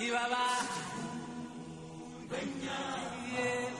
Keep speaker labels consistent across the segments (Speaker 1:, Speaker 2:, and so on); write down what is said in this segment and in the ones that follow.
Speaker 1: Kibaba.
Speaker 2: Dueña.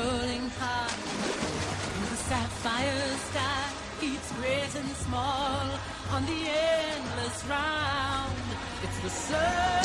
Speaker 2: rolling high in the sapphire sky eats great and small on the endless round. It's the circle